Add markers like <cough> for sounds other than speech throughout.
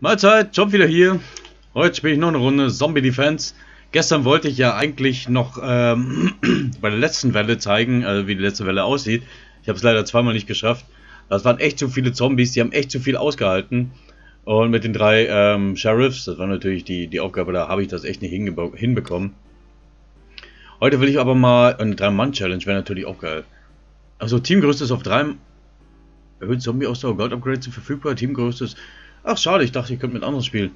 Mahlzeit, Job wieder hier. Heute spiele ich noch eine Runde Zombie Defense. Gestern wollte ich ja eigentlich noch ähm, <clears throat> bei der letzten Welle zeigen, also wie die letzte Welle aussieht. Ich habe es leider zweimal nicht geschafft. Das waren echt zu viele Zombies, die haben echt zu viel ausgehalten. Und mit den drei ähm, Sheriffs, das war natürlich die, die Aufgabe, da habe ich das echt nicht hinbekommen. Heute will ich aber mal eine 3-Mann-Challenge, wäre natürlich auch geil. Also Teamgröße ist auf 3... Erhöht Zombie-Ausdauer, Gold-Upgrade sind verfügbar, Teamgröße ist... Ach schade, ich dachte, ich könnte mit anderen spielen.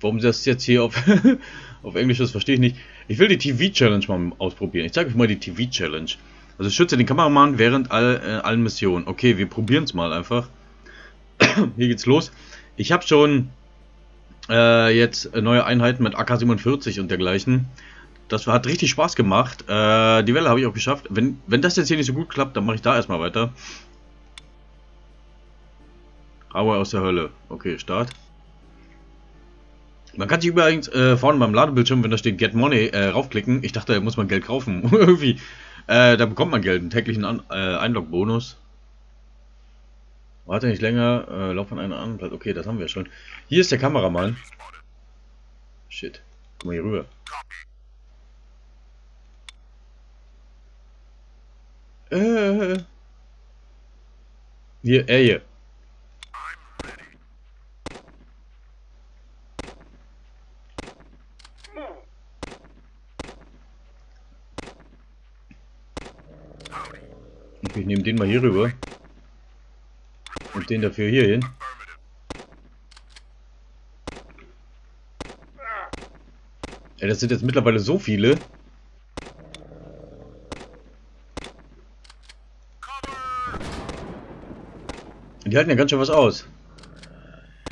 Warum das jetzt hier auf, <laughs> auf Englisch ist, verstehe ich nicht. Ich will die TV-Challenge mal ausprobieren. Ich zeige euch mal die TV-Challenge. Also schütze den Kameramann während all, äh, allen Missionen. Okay, wir probieren es mal einfach. <coughs> Hier geht's los. Ich habe schon äh, jetzt neue Einheiten mit AK-47 und dergleichen. Das hat richtig Spaß gemacht. Äh, die Welle habe ich auch geschafft. Wenn, wenn das jetzt hier nicht so gut klappt, dann mache ich da erstmal weiter. Aua aus der Hölle. Okay, Start. Man kann sich übrigens äh, vorne beim Ladebildschirm, wenn da steht Get Money, äh, raufklicken. Ich dachte, da muss man Geld kaufen. <laughs> Irgendwie. Äh, da bekommt man Geld, einen täglichen An äh, Einlog-Bonus. Warte nicht länger, äh, lauf von einer Platz. Okay, das haben wir schon. Hier ist der Kameramann. Shit. Guck mal hier rüber. Äh. Hier, er hier. Okay, ich nehme den mal hier rüber. Und den dafür hier hin. Ja, das sind jetzt mittlerweile so viele. Die halten ja ganz schön was aus.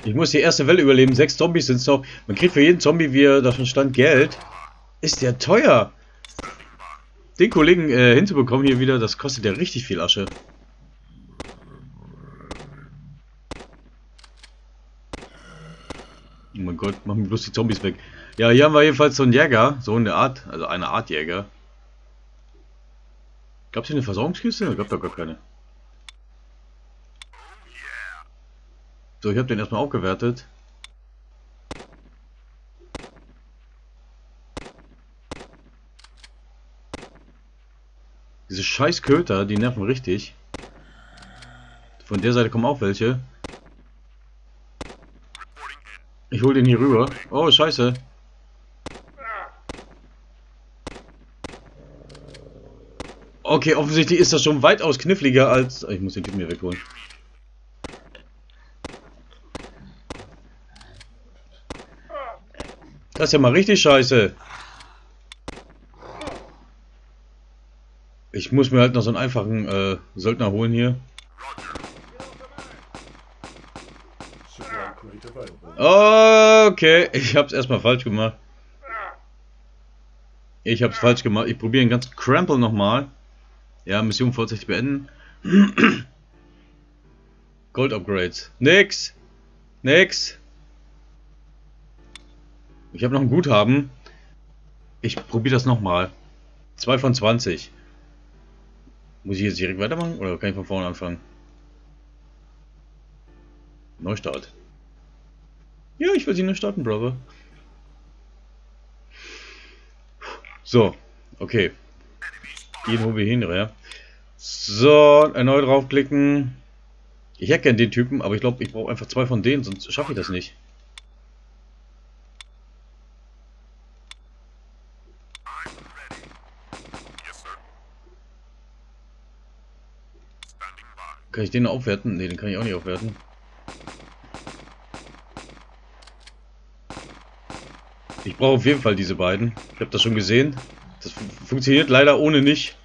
Ich muss die erste Welle überleben. Sechs Zombies sind es noch. Man kriegt für jeden Zombie, wie er da schon stand, Geld. Ist der teuer. Den Kollegen äh, hinzubekommen hier wieder, das kostet ja richtig viel Asche. Oh mein Gott, machen bloß die Zombies weg. Ja, hier haben wir jedenfalls so einen Jäger, so eine Art, also eine Art Jäger. Gab es hier eine Versorgungskiste? Gab da gar keine. So, ich habe den erstmal aufgewertet. Diese scheiß Köter, die nerven richtig. Von der Seite kommen auch welche. Ich hol den hier rüber. Oh, scheiße. Okay, offensichtlich ist das schon weitaus kniffliger als... Ich muss den Typen hier wegholen. Das ist ja mal richtig scheiße. Ich muss mir halt noch so einen einfachen äh, Söldner holen hier. Okay, ich hab's erstmal falsch gemacht. Ich hab's falsch gemacht. Ich probiere den ganzen Crample nochmal. Ja, Mission vorzeitig beenden. <clears throat> Gold Upgrades. Nix. Nix. Ich habe noch ein Guthaben. Ich probiere das nochmal. 2 von 20. Muss ich jetzt direkt weitermachen oder kann ich von vorne anfangen? Neustart. Ja, ich will sie neu starten, Brother. So, okay. Gehen, wo wir hin, ja. So, erneut draufklicken. Ich gerne den Typen, aber ich glaube, ich brauche einfach zwei von denen, sonst schaffe ich das nicht. Kann ich den aufwerten? Ne, den kann ich auch nicht aufwerten. Ich brauche auf jeden Fall diese beiden. Ich habe das schon gesehen. Das funktioniert leider ohne nicht.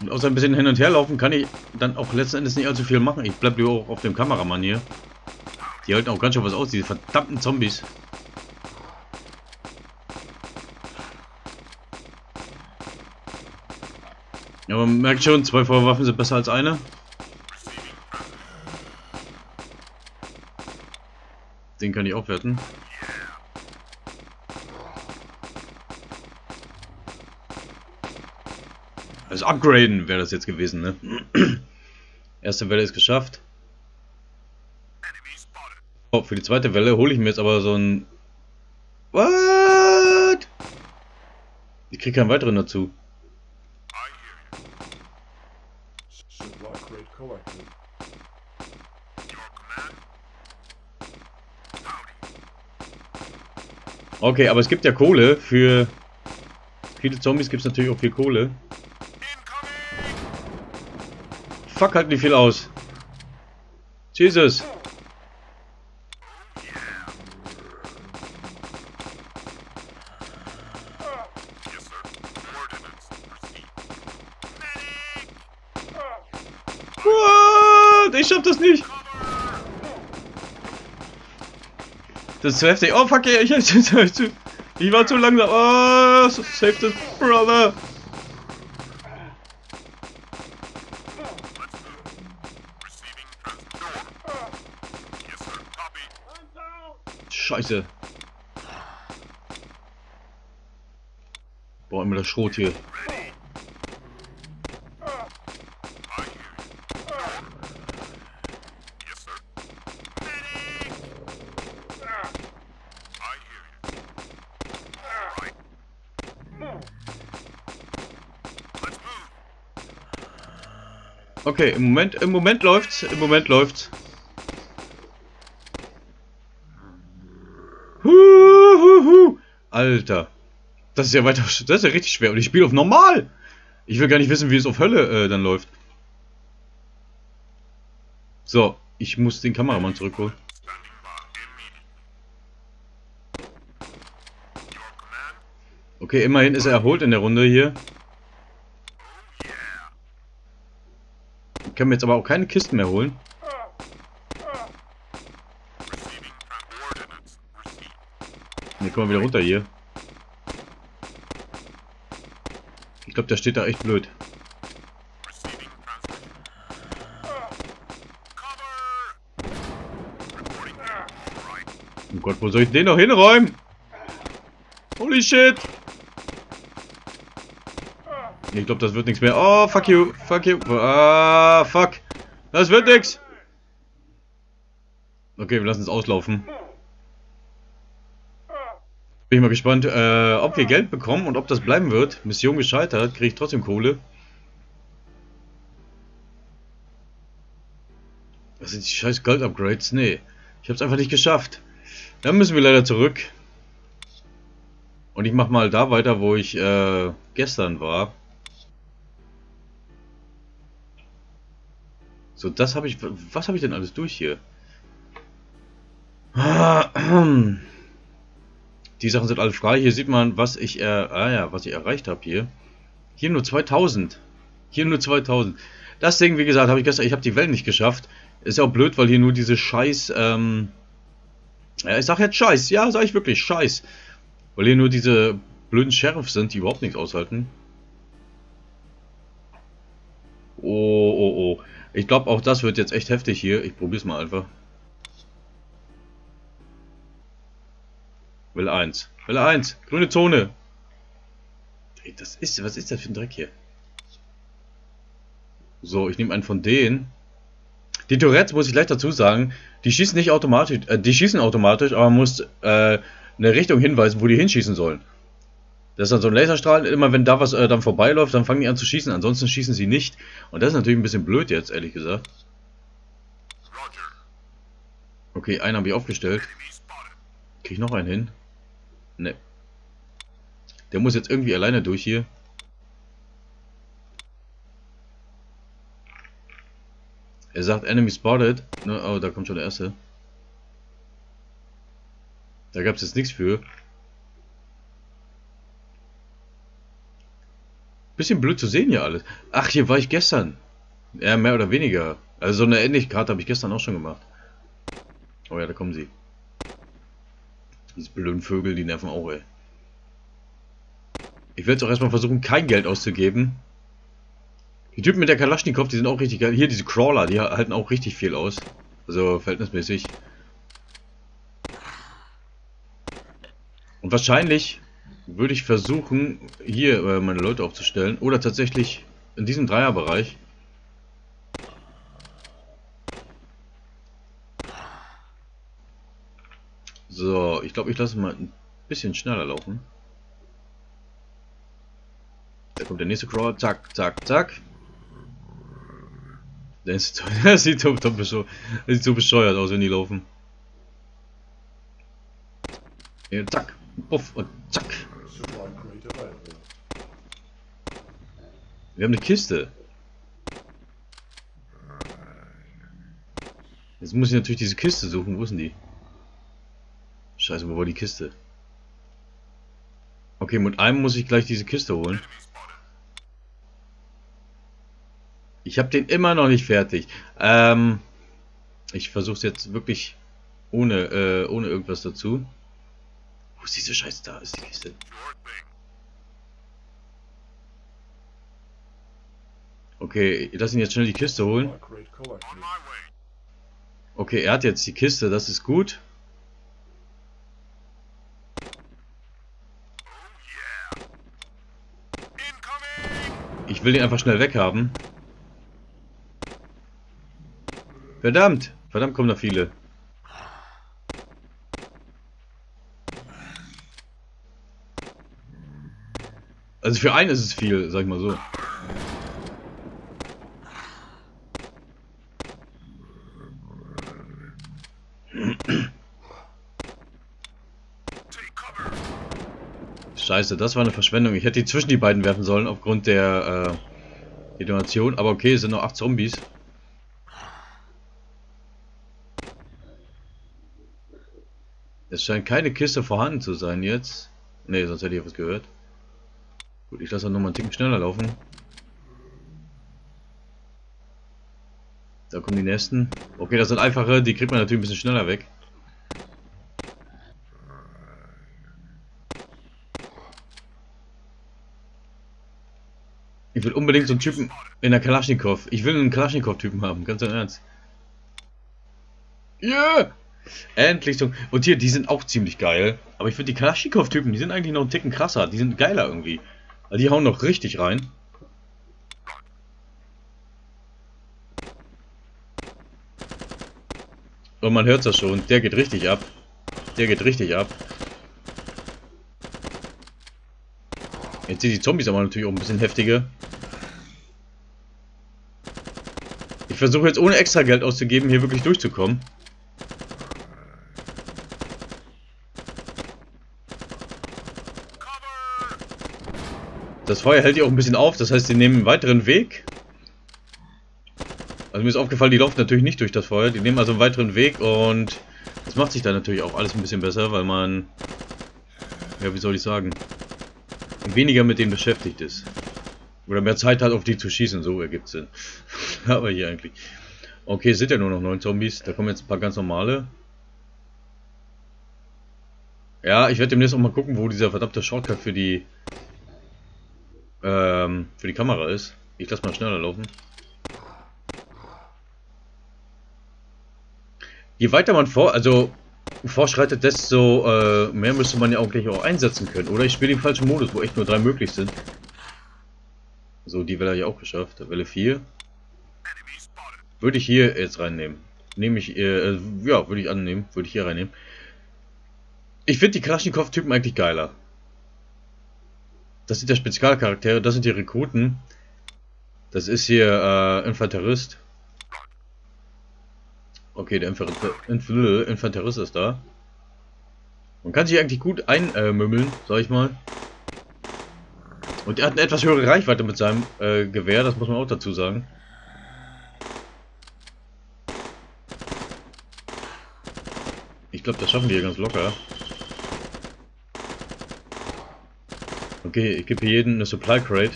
Und außer ein bisschen hin und her laufen kann ich dann auch letzten Endes nicht allzu viel machen. Ich bleibe lieber auch auf dem Kameramann hier. Die halten auch ganz schön was aus, diese verdammten Zombies. Ja, man merkt schon, zwei Vorwaffen sind besser als eine. Den kann ich aufwerten. Also upgraden wäre das jetzt gewesen, ne? <clears throat> Erste Welle ist geschafft. Oh, für die zweite Welle hole ich mir jetzt aber so ein... What? Ich krieg keinen weiteren dazu. Okay, aber es gibt ja Kohle für... Viele Zombies gibt es natürlich auch viel Kohle. Fuck, halt nicht viel aus. Jesus. What? Ich schaff das nicht. Das ist zu heftig. Oh fuck, ich, <laughs> ich, war zu langsam. Oh, save this brother. Scheiße. Boah, immer das Schrot hier. Okay, im Moment, im Moment läuft's, im Moment läuft's. Alter. Das ist ja weiter, das ist ja richtig schwer und ich spiele auf normal. Ich will gar nicht wissen, wie es auf Hölle äh, dann läuft. So, ich muss den Kameramann zurückholen. Okay, immerhin ist er erholt in der Runde hier. Kann mir jetzt aber auch keine Kisten mehr holen. Ne, komm mal wieder runter hier. Ich glaube, der steht da echt blöd. Oh Gott, wo soll ich den noch hinräumen? Holy shit! Ich glaube, das wird nichts mehr. Oh, fuck you, fuck you. Ah, fuck. Das wird nichts. Okay, wir lassen es auslaufen. Bin ich mal gespannt, äh, ob wir Geld bekommen und ob das bleiben wird. Mission gescheitert, kriege ich trotzdem Kohle. Was sind die scheiß Gold-Upgrades? Nee, ich habe es einfach nicht geschafft. Dann müssen wir leider zurück. Und ich mache mal da weiter, wo ich äh, gestern war. So, das habe ich... Was habe ich denn alles durch hier? <clears throat> Die Sachen sind alle frei. Hier sieht man, was ich, äh, ah ja, was ich erreicht habe hier. Hier nur 2000. Hier nur 2000. Das Ding, wie gesagt, habe ich gestern, ich habe die Welt nicht geschafft. Ist ja auch blöd, weil hier nur diese Scheiß, ähm, ja, ich sag jetzt Scheiß. Ja, sag ich wirklich Scheiß. Weil hier nur diese blöden Sheriffs sind, die überhaupt nichts aushalten. Oh, oh, oh. Ich glaube, auch das wird jetzt echt heftig hier. Ich probiere es mal einfach. Welle 1. Welle 1. Grüne Zone. Das ist, was ist das für ein Dreck hier? So, ich nehme einen von denen. Die Tourettes, muss ich gleich dazu sagen, die schießen nicht automatisch, äh, die schießen automatisch, aber man muss äh, eine Richtung hinweisen, wo die hinschießen sollen. Das ist dann so ein Laserstrahl, immer wenn da was äh, dann vorbeiläuft, dann fangen die an zu schießen, ansonsten schießen sie nicht. Und das ist natürlich ein bisschen blöd jetzt, ehrlich gesagt. Okay, einen habe ich aufgestellt. Kriege ich noch einen hin? Ne. Der muss jetzt irgendwie alleine durch hier. Er sagt Enemy spotted. Ne, oh, da kommt schon der erste. Da gab es jetzt nichts für. Bisschen blöd zu sehen hier alles. Ach, hier war ich gestern. Ja, mehr oder weniger. Also so eine ähnliche Karte habe ich gestern auch schon gemacht. Oh ja, da kommen sie. Diese blöden Vögel, die nerven auch, ey. Ich werde jetzt auch erstmal versuchen, kein Geld auszugeben. Die Typen mit der Kalaschnikow, die sind auch richtig geil. Hier, diese Crawler, die halten auch richtig viel aus. Also, verhältnismäßig. Und wahrscheinlich würde ich versuchen, hier äh, meine Leute aufzustellen. Oder tatsächlich in diesem Dreierbereich. So, ich glaube, ich lasse mal ein bisschen schneller laufen. Da kommt der nächste Crawl. Zack, zack, zack. Der <laughs> sieht, so, so, sieht so bescheuert aus, wenn die laufen. Ja, zack, puff und zack. Wir haben eine Kiste. Jetzt muss ich natürlich diese Kiste suchen. Wo ist denn die? Scheiße, wo war die Kiste? Okay, mit einem muss ich gleich diese Kiste holen. Ich habe den immer noch nicht fertig. Ähm, ich versuche es jetzt wirklich ohne, äh, ohne irgendwas dazu. Wo ist diese Scheiße? Da ist die Kiste. Okay, lass ihn jetzt schnell die Kiste holen. Okay, er hat jetzt die Kiste, das ist gut. Ich will den einfach schnell weghaben. Verdammt! Verdammt kommen da viele. Also für einen ist es viel, sag ich mal so. Scheiße, das war eine Verschwendung. Ich hätte die zwischen die beiden werfen sollen aufgrund der äh, Detonation. Aber okay, es sind noch acht Zombies. Es scheint keine Kiste vorhanden zu sein jetzt. Ne, sonst hätte ich was gehört. Gut, ich lasse noch mal einen Ticken schneller laufen. Da kommen die nächsten. Okay, das sind einfache, die kriegt man natürlich ein bisschen schneller weg. Ich will unbedingt so einen Typen in der Kalaschnikow. Ich will einen Kalaschnikow-Typen haben, ganz im Ernst. Yeah! Endlich so. Und hier, die sind auch ziemlich geil. Aber ich finde die Kalaschnikow-Typen, die sind eigentlich noch einen Ticken krasser. Die sind geiler irgendwie. Weil die hauen noch richtig rein. Und man hört das schon. Der geht richtig ab. Der geht richtig ab. Jetzt sind die Zombies aber natürlich auch ein bisschen heftiger. versuche jetzt ohne extra Geld auszugeben, hier wirklich durchzukommen. Das Feuer hält ja auch ein bisschen auf, das heißt, sie nehmen einen weiteren Weg. Also mir ist aufgefallen, die laufen natürlich nicht durch das Feuer, die nehmen also einen weiteren Weg und das macht sich dann natürlich auch alles ein bisschen besser, weil man, ja wie soll ich sagen, weniger mit denen beschäftigt ist. Oder mehr Zeit hat, auf die zu schießen, so ergibt es Sinn. <laughs> Aber hier eigentlich. Okay, sind ja nur noch neun Zombies. Da kommen jetzt ein paar ganz normale. Ja, ich werde demnächst auch mal gucken, wo dieser verdammte Shortcut für die ähm, für die Kamera ist. Ich lasse mal schneller laufen. Je weiter man vor, also vorschreitet, desto äh, mehr müsste man ja auch gleich auch einsetzen können. Oder ich spiele den falschen Modus, wo echt nur drei möglich sind. So, die Welle ich auch geschafft. Welle 4. Würde ich hier jetzt reinnehmen. Nehme ich, äh, ja, würde ich annehmen. Würde ich hier reinnehmen. Ich finde die Kalaschnikow-Typen eigentlich geiler. Das sind ja Spezialcharaktere, das sind die Rekruten. Das ist hier äh, Infanterist. Okay, der Infer Inf Infanterist ist da. Man kann sich eigentlich gut einmümmeln, äh, sag ich mal. Und er hat eine etwas höhere Reichweite mit seinem äh, Gewehr, das muss man auch dazu sagen. Ich glaube, das schaffen wir hier ganz locker. Okay, ich gebe hier jedem eine Supply Crate.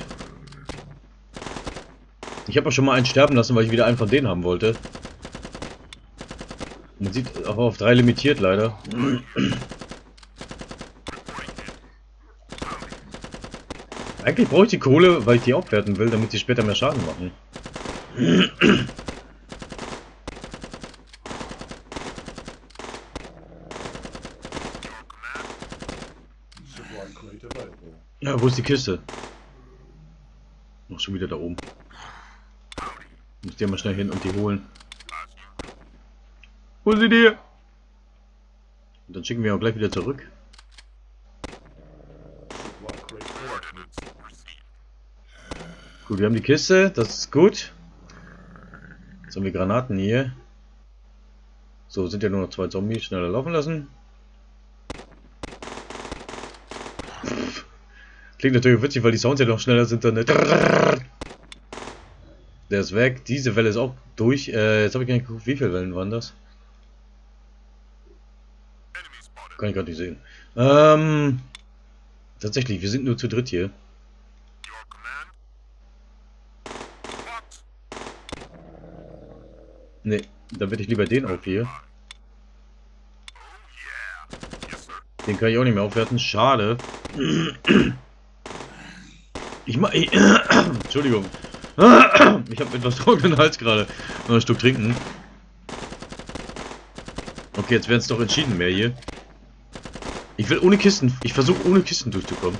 Ich habe auch schon mal einen sterben lassen, weil ich wieder einen von denen haben wollte. Man sieht auch auf drei limitiert leider. Eigentlich brauche ich die Kohle, weil ich die aufwerten will, damit sie später mehr Schaden machen. Ja, wo ist die Kiste? Noch schon wieder da oben. Muss dir mal schnell hin und die holen. Hol sie dir! Und dann schicken wir auch gleich wieder zurück. Gut, wir haben die Kiste, das ist gut. Jetzt haben wir Granaten hier. So, sind ja nur noch zwei Zombies. Schneller laufen lassen. Klingt natürlich witzig, weil die Sounds ja noch schneller sind. Dann der ist weg. Diese Welle ist auch durch. Äh, jetzt habe ich gar nicht geguckt, wie viele Wellen waren das? Kann ich gerade nicht sehen. Ähm, tatsächlich, wir sind nur zu dritt hier. Ne, dann werde ich lieber den auf hier. Den kann ich auch nicht mehr aufwerten. Schade. Ich mach... Ich, <coughs> Entschuldigung. Ich habe etwas trockenen Hals gerade. Noch ein Stück trinken. Okay, jetzt werden es doch entschieden mehr hier. Ich will ohne Kisten... Ich versuche ohne Kisten durchzukommen.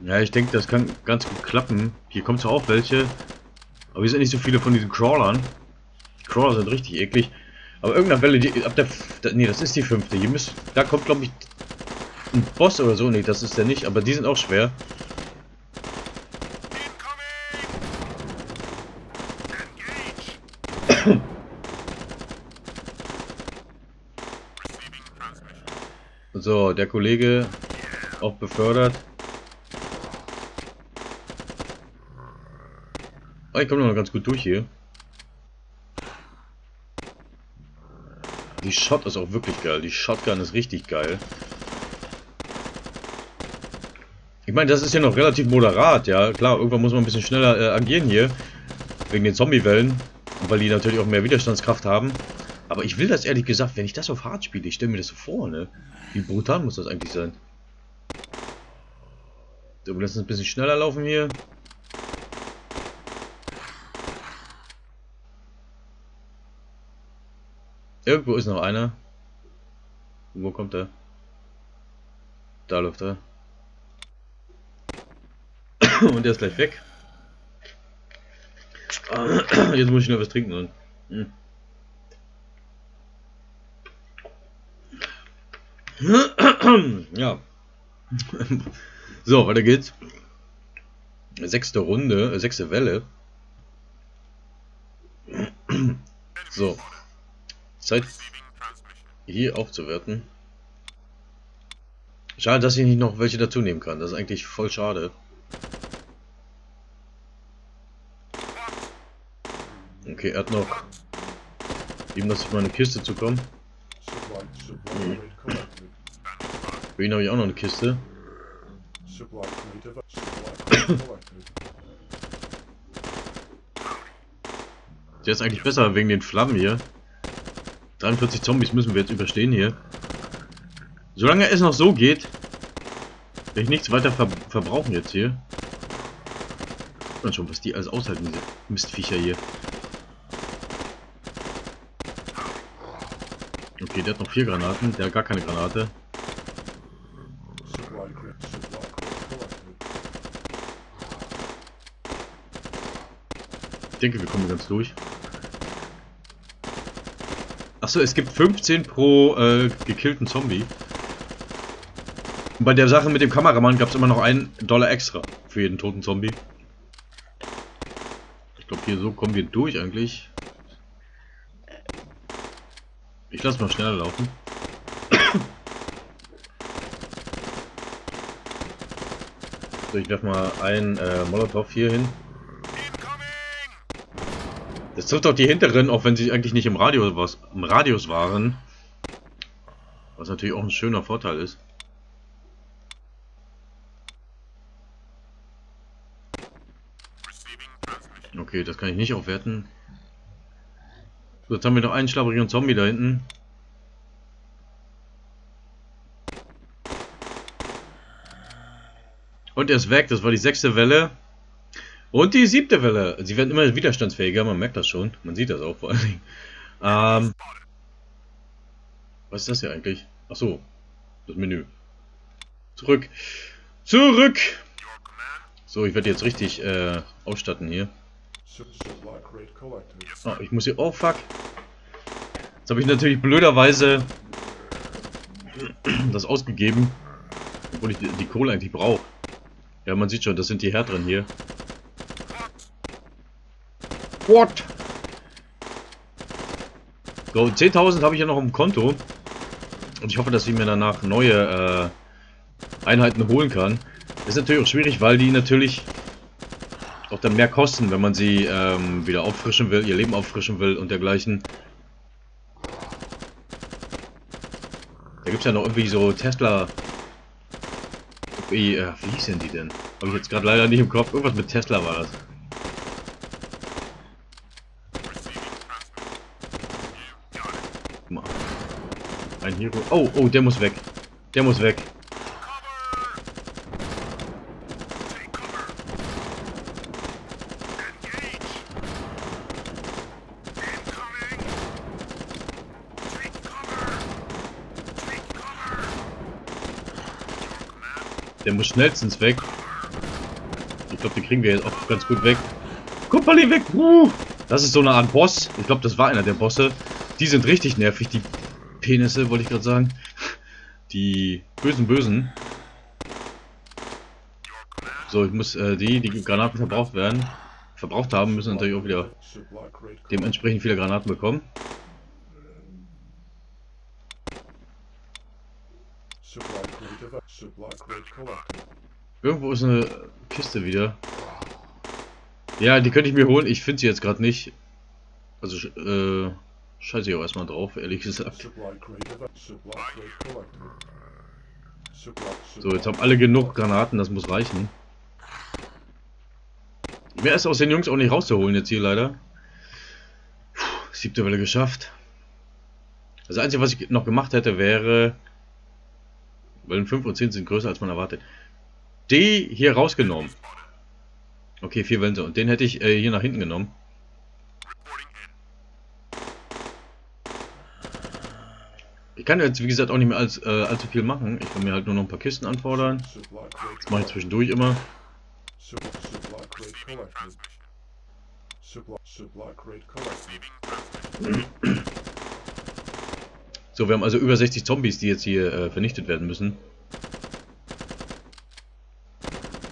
Ja, ich denke, das kann ganz gut klappen. Hier kommt zwar auch welche, aber hier sind nicht so viele von diesen Crawlern. Die Crawler sind richtig eklig. Aber irgendeine Welle, die ab der... Ne, das ist die fünfte. Hier müsst, da kommt, glaube ich, ein Boss oder so. Ne, das ist der nicht, aber die sind auch schwer. <coughs> So, der Kollege auch befördert. Oh, ich komme noch ganz gut durch hier. Die Shot ist auch wirklich geil. Die Shotgun ist richtig geil. Ich meine, das ist ja noch relativ moderat, ja. Klar, irgendwann muss man ein bisschen schneller äh, agieren hier. Wegen den Zombie-Wellen. Weil die natürlich auch mehr Widerstandskraft haben. Aber ich will das ehrlich gesagt, wenn ich das auf hart spiele, ich stelle mir das so vor, ne? Wie brutal muss das eigentlich sein? So, wir lassen uns ein bisschen schneller laufen hier. Irgendwo ist noch einer. Wo kommt er? Da läuft er. <coughs> Und der ist gleich weg. Jetzt muss ich noch was trinken. Hm. <coughs> Ja. <coughs> So, weiter geht's. Sechste Runde, äh, sechste Welle. So. Zeit hier aufzuwerten. Schade, dass ich nicht noch welche dazu nehmen kann. Das ist eigentlich voll schade. Okay, er hat noch 87 mal eine Kiste zu kommen. Für ihn habe ich auch noch eine Kiste. Der ist eigentlich besser wegen den Flammen hier. 43 Zombies müssen wir jetzt überstehen hier. Solange es noch so geht, will ich nichts weiter ver verbrauchen jetzt hier. Und schon, was die alles aushalten, diese Mistviecher hier. Okay, der hat noch vier Granaten, der hat gar keine Granate. Ich denke, wir kommen ganz durch. Achso, es gibt 15 pro äh, gekillten Zombie. Und bei der Sache mit dem Kameramann gab es immer noch einen Dollar extra für jeden toten Zombie. Ich glaube, hier so kommen wir durch eigentlich. Ich lasse mal schneller laufen. So, ich werfe mal einen äh, Molotow hier hin. Das trifft auch die hinteren, auch wenn sie eigentlich nicht im, Radio was, im Radius waren. Was natürlich auch ein schöner Vorteil ist. Okay, das kann ich nicht aufwerten. So, jetzt haben wir noch einen schlapprigen Zombie da hinten. Und er ist weg, das war die sechste Welle. Und die siebte Welle. Sie werden immer widerstandsfähiger, man merkt das schon. Man sieht das auch vor allen Dingen. Ähm, was ist das hier eigentlich? Ach so, das Menü. Zurück. Zurück! So, ich werde jetzt richtig äh, ausstatten hier. Oh, ich muss hier... Oh, fuck. Jetzt habe ich natürlich blöderweise das ausgegeben, obwohl ich die, die Kohle eigentlich brauche. Ja, man sieht schon, das sind die härteren hier. What? So, 10.000 habe ich ja noch im Konto. Und ich hoffe, dass ich mir danach neue äh, Einheiten holen kann. Ist natürlich auch schwierig, weil die natürlich auch dann mehr kosten, wenn man sie ähm, wieder auffrischen will, ihr Leben auffrischen will und dergleichen. Da gibt es ja noch irgendwie so Tesla... Wie, äh, wie hießen die denn? Habe ich jetzt gerade leider nicht im Kopf. Irgendwas mit Tesla war das. Ein Hero. Oh, oh, der muss weg. Der muss weg. Der muss schnellstens weg. Ich glaube, den kriegen wir jetzt auch ganz gut weg. Kupperli weg! Uh, das ist so eine Art Boss. Ich glaube, das war einer der Bosse. Die sind richtig nervig, die Penisse, wollte ich gerade sagen. Die bösen Bösen. So, ich muss äh, die, die Granaten verbraucht werden, verbraucht haben, müssen natürlich auch wieder dementsprechend viele Granaten bekommen. Irgendwo ist eine Kiste wieder. Ja, die könnte ich mir holen. Ich finde sie jetzt gerade nicht. Also, äh, scheiße ich auch erstmal drauf, ehrlich gesagt. So, jetzt haben alle genug Granaten, das muss reichen. Mehr ist aus den Jungs auch nicht rauszuholen jetzt hier leider. Puh, siebte Welle geschafft. Das Einzige, was ich noch gemacht hätte, wäre weil 5 und 10 sind größer als man erwartet. Die hier rausgenommen. Okay, vier Wände. Und den hätte ich äh, hier nach hinten genommen. Ich kann jetzt, wie gesagt, auch nicht mehr als, äh, allzu viel machen. Ich kann mir halt nur noch ein paar Kisten anfordern. Das mache ich zwischendurch immer. So, wir haben also über 60 Zombies, die jetzt hier äh, vernichtet werden müssen.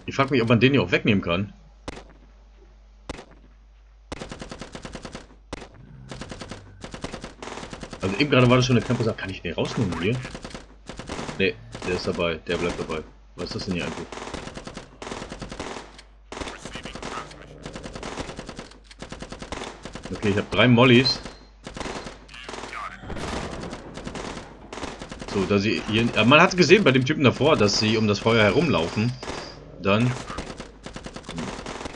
Ich frage mich, ob man den hier auch wegnehmen kann. Eben gerade war das schon eine Campus, kann ich den rausnehmen hier? Ne, der ist dabei, der bleibt dabei. Was ist das denn hier eigentlich? Okay, ich habe drei Mollys. So, da sie hier, man hat gesehen bei dem Typen davor, dass sie um das Feuer herumlaufen. Dann.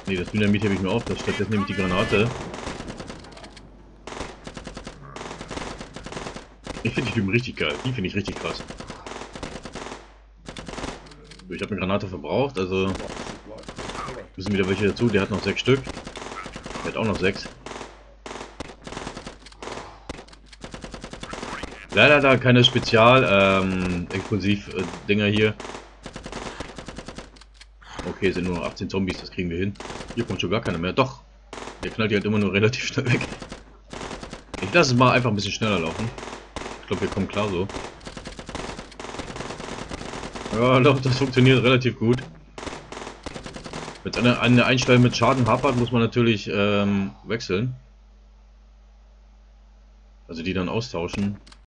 Ne, das Dynamit hebe ich mir auf, das stattdessen nehme ich die Granate. Ich finde die Typen richtig geil. Die finde ich richtig krass. Ich habe eine Granate verbraucht, also müssen wieder welche dazu. Der hat noch sechs Stück. Der hat auch noch sechs. Leider da keine Spezial ähm, äh, hier. Okay, sind nur noch 18 Zombies, das kriegen wir hin. Hier kommt schon gar keiner mehr. Doch, der knallt die halt immer nur relativ schnell weg. Ich lasse es mal einfach ein bisschen schneller laufen. Ich glaube, wir kommen klar so. Ja, doch, das funktioniert relativ gut. Wenn eine, eine Einstellung mit Schaden hapert, muss man natürlich ähm, wechseln. Also die dann austauschen.